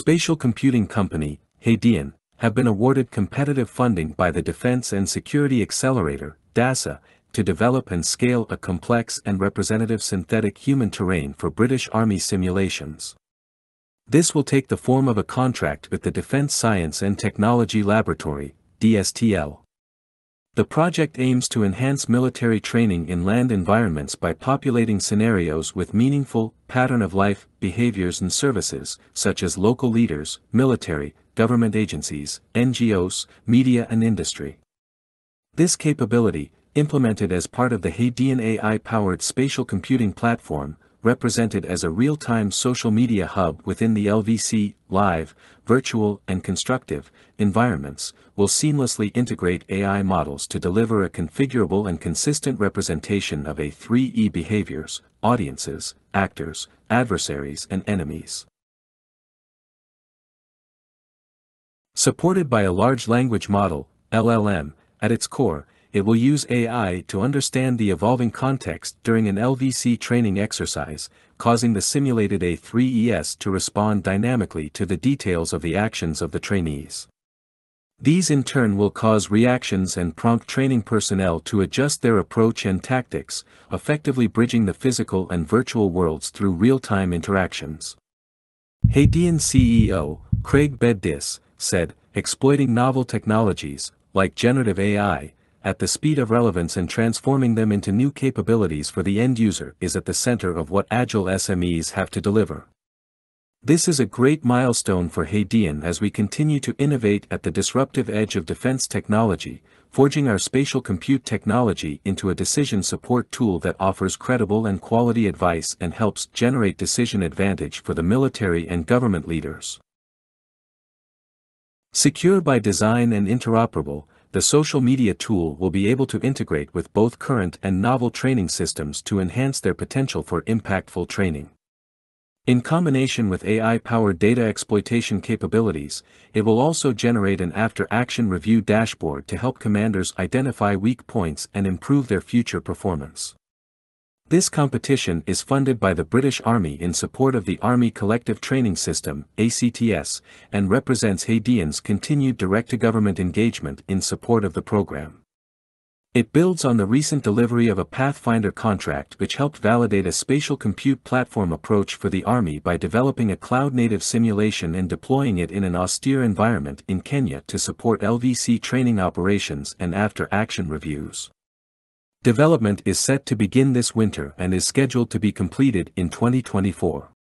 spatial computing company, Hadean, have been awarded competitive funding by the Defense and Security Accelerator, DASA, to develop and scale a complex and representative synthetic human terrain for British Army simulations. This will take the form of a contract with the Defence Science and Technology Laboratory, DSTL. The project aims to enhance military training in land environments by populating scenarios with meaningful, pattern-of-life, behaviors and services, such as local leaders, military, government agencies, NGOs, media and industry. This capability, implemented as part of the Hadean AI-powered spatial computing platform, represented as a real-time social media hub within the LVC, live, virtual, and constructive environments, will seamlessly integrate AI models to deliver a configurable and consistent representation of A3E behaviors, audiences, actors, adversaries and enemies. Supported by a large language model, LLM, at its core, it will use AI to understand the evolving context during an LVC training exercise, causing the simulated A3ES to respond dynamically to the details of the actions of the trainees. These in turn will cause reactions and prompt training personnel to adjust their approach and tactics, effectively bridging the physical and virtual worlds through real-time interactions. Hadean CEO, Craig Beddis, said, exploiting novel technologies, like generative AI, at the speed of relevance and transforming them into new capabilities for the end user is at the center of what agile SMEs have to deliver. This is a great milestone for Hadean as we continue to innovate at the disruptive edge of defense technology, forging our spatial compute technology into a decision support tool that offers credible and quality advice and helps generate decision advantage for the military and government leaders. Secure by design and interoperable, the social media tool will be able to integrate with both current and novel training systems to enhance their potential for impactful training. In combination with AI-powered data exploitation capabilities, it will also generate an after-action review dashboard to help commanders identify weak points and improve their future performance. This competition is funded by the British Army in support of the Army Collective Training System ACTS, and represents Hadean's continued direct-to-government engagement in support of the program. It builds on the recent delivery of a Pathfinder contract which helped validate a spatial compute platform approach for the Army by developing a cloud-native simulation and deploying it in an austere environment in Kenya to support LVC training operations and after-action reviews. Development is set to begin this winter and is scheduled to be completed in 2024.